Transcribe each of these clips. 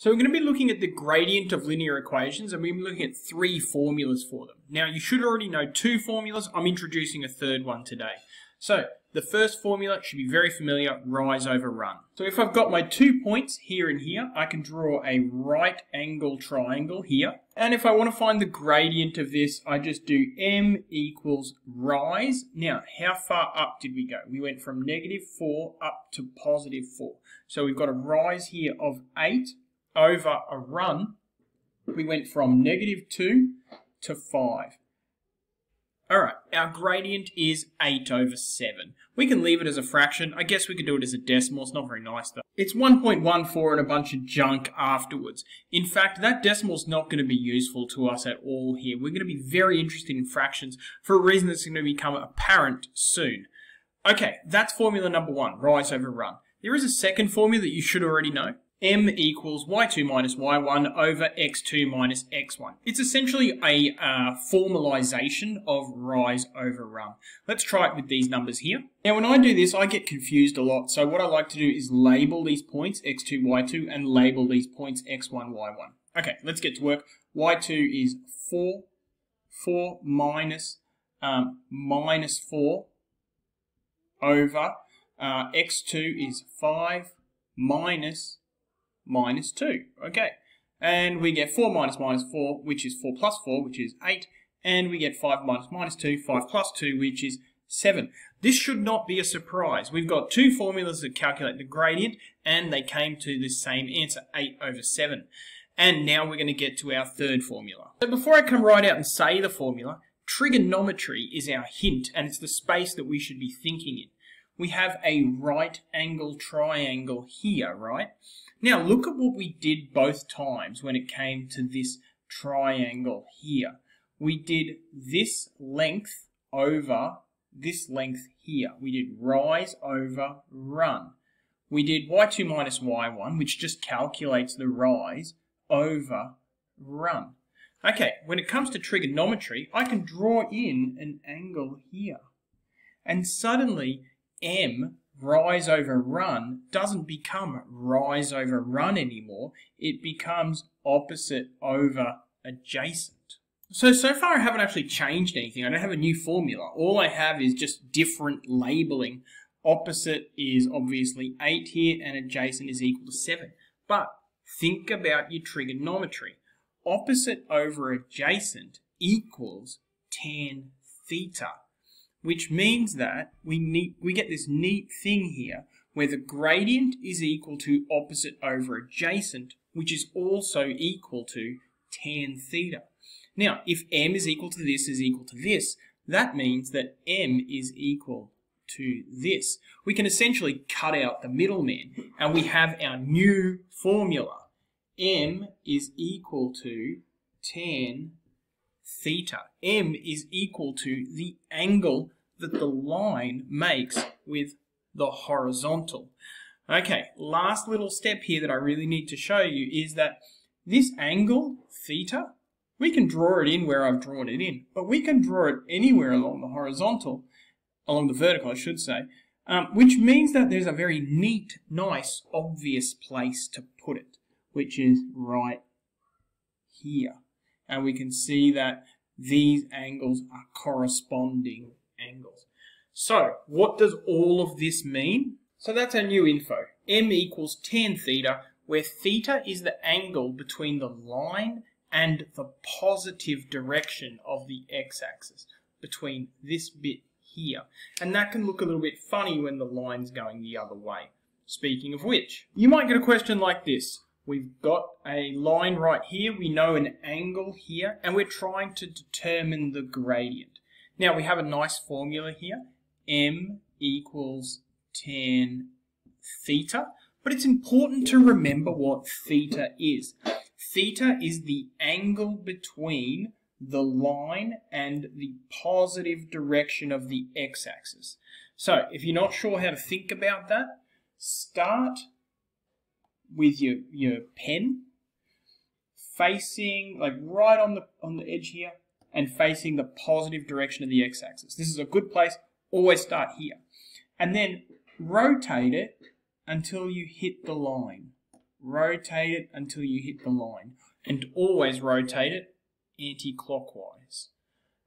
So we're going to be looking at the gradient of linear equations and we're looking at three formulas for them. Now you should already know two formulas. I'm introducing a third one today. So the first formula should be very familiar, rise over run. So if I've got my two points here and here, I can draw a right angle triangle here. And if I want to find the gradient of this, I just do m equals rise. Now, how far up did we go? We went from negative 4 up to positive 4. So we've got a rise here of 8 over a run, we went from negative 2 to 5. Alright, our gradient is 8 over 7. We can leave it as a fraction. I guess we could do it as a decimal. It's not very nice though. It's 1.14 and a bunch of junk afterwards. In fact, that decimal is not going to be useful to us at all here. We're going to be very interested in fractions for a reason that's going to become apparent soon. Okay, that's formula number one, rise over run. There is a second formula that you should already know m equals y2 minus y1 over x2 minus x1. It's essentially a uh, formalization of rise over run. Let's try it with these numbers here. Now when I do this, I get confused a lot. So what I like to do is label these points x2, y2 and label these points x1, y1. Okay, let's get to work. y2 is 4, 4 minus, um, minus 4 over uh, x2 is 5 minus minus 2. Okay, and we get 4 minus minus 4, which is 4 plus 4, which is 8, and we get 5 minus minus 2, 5 plus 2, which is 7. This should not be a surprise. We've got two formulas that calculate the gradient, and they came to the same answer, 8 over 7. And now we're going to get to our third formula. So before I come right out and say the formula, trigonometry is our hint, and it's the space that we should be thinking in. We have a right angle triangle here, right? Now look at what we did both times when it came to this triangle here. We did this length over this length here. We did rise over run. We did y2 minus y1, which just calculates the rise over run. Okay, when it comes to trigonometry, I can draw in an angle here. And suddenly, m rise over run doesn't become rise over run anymore. It becomes opposite over adjacent. So, so far I haven't actually changed anything. I don't have a new formula. All I have is just different labeling. Opposite is obviously 8 here and adjacent is equal to 7. But think about your trigonometry. Opposite over adjacent equals tan theta which means that we need we get this neat thing here where the gradient is equal to opposite over adjacent, which is also equal to tan theta. Now, if m is equal to this is equal to this, that means that m is equal to this. We can essentially cut out the middleman and we have our new formula. m is equal to tan theta. m is equal to the angle that the line makes with the horizontal. Okay, last little step here that I really need to show you is that this angle, theta, we can draw it in where I've drawn it in, but we can draw it anywhere along the horizontal, along the vertical I should say, um, which means that there's a very neat, nice, obvious place to put it, which is right here. And we can see that these angles are corresponding angles. So, what does all of this mean? So that's our new info. m equals tan theta, where theta is the angle between the line and the positive direction of the x-axis, between this bit here. And that can look a little bit funny when the line's going the other way. Speaking of which, you might get a question like this. We've got a line right here, we know an angle here, and we're trying to determine the gradient. Now we have a nice formula here, m equals tan theta, but it's important to remember what theta is. Theta is the angle between the line and the positive direction of the x-axis. So if you're not sure how to think about that, start with your, your pen facing like right on the on the edge here and facing the positive direction of the x-axis. This is a good place. Always start here. And then rotate it until you hit the line rotate it until you hit the line. And always rotate it anti-clockwise.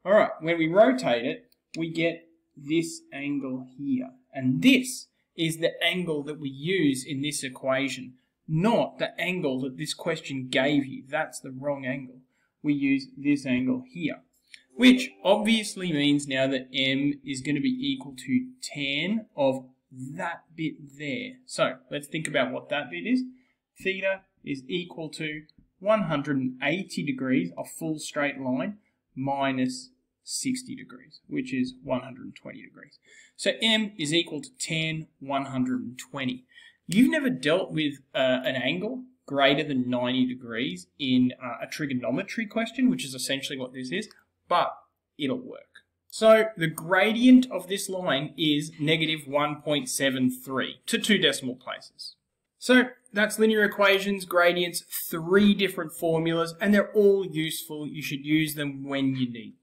Alright, when we rotate it, we get this angle here. And this is the angle that we use in this equation, not the angle that this question gave you. That's the wrong angle. We use this angle here, which obviously means now that m is going to be equal to tan of that bit there. So let's think about what that bit is. Theta is equal to 180 degrees, a full straight line, minus 60 degrees, which is 120 degrees. So m is equal to tan 120. You've never dealt with uh, an angle greater than 90 degrees in uh, a trigonometry question, which is essentially what this is, but it'll work. So the gradient of this line is negative 1.73 to two decimal places. So that's linear equations, gradients, three different formulas, and they're all useful. You should use them when you need.